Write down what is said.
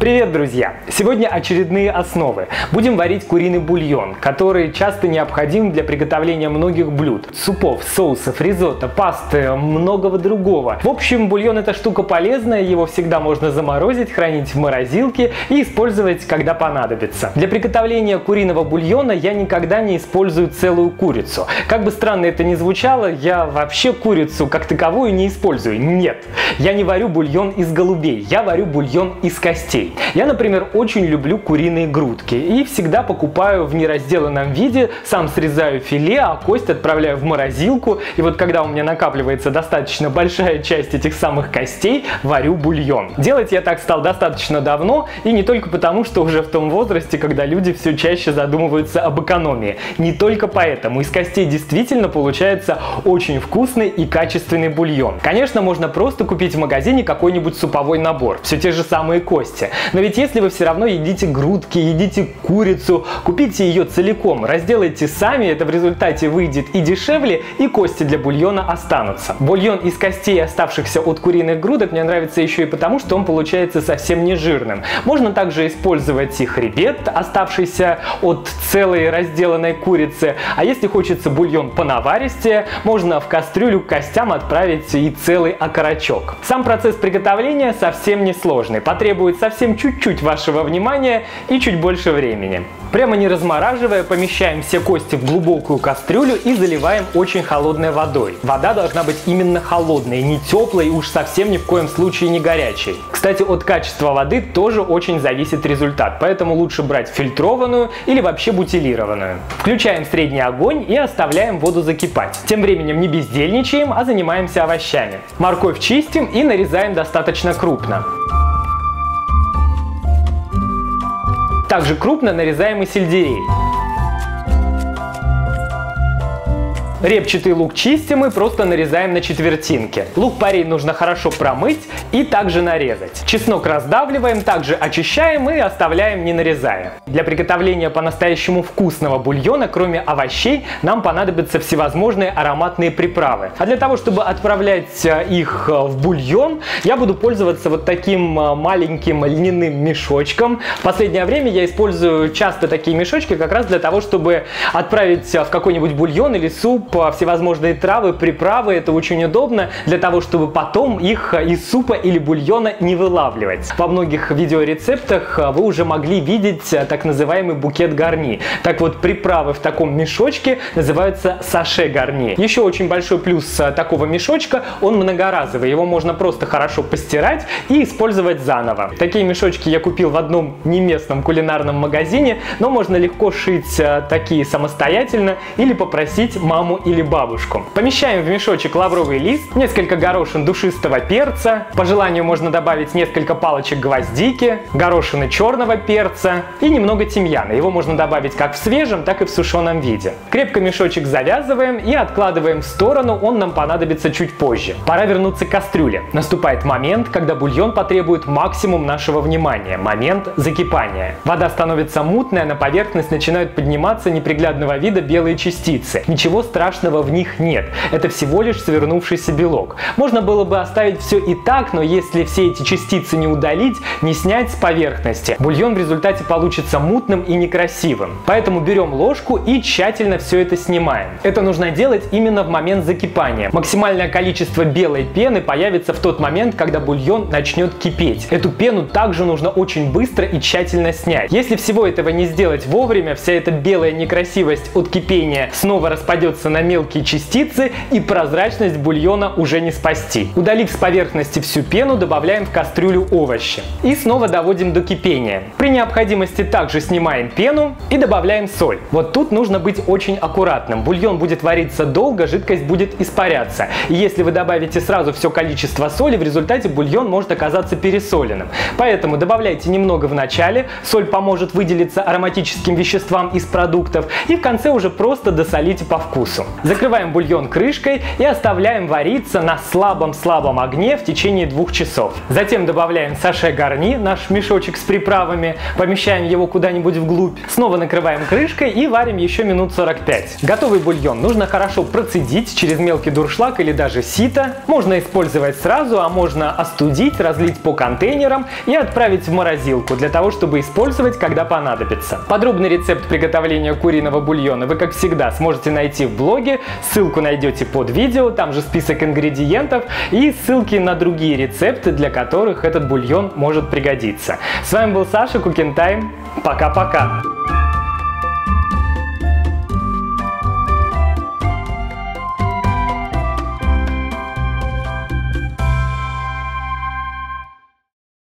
Привет, друзья! Сегодня очередные основы. Будем варить куриный бульон, который часто необходим для приготовления многих блюд. Супов, соусов, ризотто, пасты, многого другого. В общем, бульон это штука полезная, его всегда можно заморозить, хранить в морозилке и использовать, когда понадобится. Для приготовления куриного бульона я никогда не использую целую курицу. Как бы странно это ни звучало, я вообще курицу как таковую не использую. Нет, я не варю бульон из голубей, я варю бульон из костей. Я, например, очень люблю куриные грудки и всегда покупаю в неразделанном виде, сам срезаю филе, а кость отправляю в морозилку. И вот когда у меня накапливается достаточно большая часть этих самых костей, варю бульон. Делать я так стал достаточно давно и не только потому, что уже в том возрасте, когда люди все чаще задумываются об экономии. Не только поэтому. Из костей действительно получается очень вкусный и качественный бульон. Конечно, можно просто купить в магазине какой-нибудь суповой набор. Все те же самые кости. Но ведь если вы все равно едите грудки, едите курицу, купите ее целиком, разделайте сами, это в результате выйдет и дешевле, и кости для бульона останутся. Бульон из костей, оставшихся от куриных грудок, мне нравится еще и потому, что он получается совсем не жирным. Можно также использовать и хребет, оставшийся от целой разделанной курицы. А если хочется бульон понаваристее, можно в кастрюлю к костям отправить и целый окорочок. Сам процесс приготовления совсем не сложный, потребует совсем совсем чуть-чуть вашего внимания и чуть больше времени. Прямо не размораживая, помещаем все кости в глубокую кастрюлю и заливаем очень холодной водой. Вода должна быть именно холодной, не теплой и уж совсем ни в коем случае не горячей. Кстати, от качества воды тоже очень зависит результат, поэтому лучше брать фильтрованную или вообще бутилированную. Включаем средний огонь и оставляем воду закипать. Тем временем не бездельничаем, а занимаемся овощами. Морковь чистим и нарезаем достаточно крупно. Также крупно нарезаем и сельдерей. Репчатый лук чистим и просто нарезаем на четвертинки. Лук-порей нужно хорошо промыть и также нарезать. Чеснок раздавливаем, также очищаем и оставляем не нарезая. Для приготовления по-настоящему вкусного бульона, кроме овощей, нам понадобятся всевозможные ароматные приправы. А для того, чтобы отправлять э, их э, в бульон, я буду пользоваться вот таким э, маленьким льняным мешочком. В последнее время я использую часто такие мешочки как раз для того, чтобы отправить в какой-нибудь бульон или суп суп, всевозможные травы, приправы. Это очень удобно для того, чтобы потом их из супа или бульона не вылавливать. Во многих видеорецептах вы уже могли видеть так называемый букет гарни. Так вот, приправы в таком мешочке называются саше гарни. Еще очень большой плюс такого мешочка, он многоразовый. Его можно просто хорошо постирать и использовать заново. Такие мешочки я купил в одном неместном кулинарном магазине, но можно легко шить такие самостоятельно или попросить маму или бабушку. Помещаем в мешочек лавровый лист, несколько горошин душистого перца, по желанию можно добавить несколько палочек гвоздики, горошины черного перца и немного тимьяна. Его можно добавить как в свежем, так и в сушеном виде. Крепко мешочек завязываем и откладываем в сторону, он нам понадобится чуть позже. Пора вернуться к кастрюле. Наступает момент, когда бульон потребует максимум нашего внимания, момент закипания. Вода становится мутная, на поверхность начинают подниматься неприглядного вида белые частицы. Ничего страшного страшного в них нет. Это всего лишь свернувшийся белок. Можно было бы оставить все и так, но если все эти частицы не удалить, не снять с поверхности, бульон в результате получится мутным и некрасивым. Поэтому берем ложку и тщательно все это снимаем. Это нужно делать именно в момент закипания. Максимальное количество белой пены появится в тот момент, когда бульон начнет кипеть. Эту пену также нужно очень быстро и тщательно снять. Если всего этого не сделать вовремя, вся эта белая некрасивость от кипения снова распадется на на мелкие частицы и прозрачность бульона уже не спасти. Удалив с поверхности всю пену, добавляем в кастрюлю овощи. И снова доводим до кипения. При необходимости также снимаем пену и добавляем соль. Вот тут нужно быть очень аккуратным. Бульон будет вариться долго, жидкость будет испаряться. И если вы добавите сразу все количество соли, в результате бульон может оказаться пересоленным. Поэтому добавляйте немного в начале, соль поможет выделиться ароматическим веществам из продуктов и в конце уже просто досолите по вкусу. Закрываем бульон крышкой и оставляем вариться на слабом-слабом огне в течение двух часов. Затем добавляем саше гарни, наш мешочек с приправами, помещаем его куда-нибудь вглубь, снова накрываем крышкой и варим еще минут 45. Готовый бульон нужно хорошо процедить через мелкий дуршлаг или даже сито. Можно использовать сразу, а можно остудить, разлить по контейнерам и отправить в морозилку для того, чтобы использовать, когда понадобится. Подробный рецепт приготовления куриного бульона вы, как всегда, сможете найти в блоге. Ссылку найдете под видео, там же список ингредиентов и ссылки на другие рецепты, для которых этот бульон может пригодиться. С вами был Саша Кукентайм. Пока-пока!